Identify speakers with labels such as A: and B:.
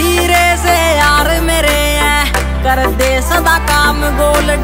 A: हीरे से यार मेरे हैं। कर दे सदा काम गोल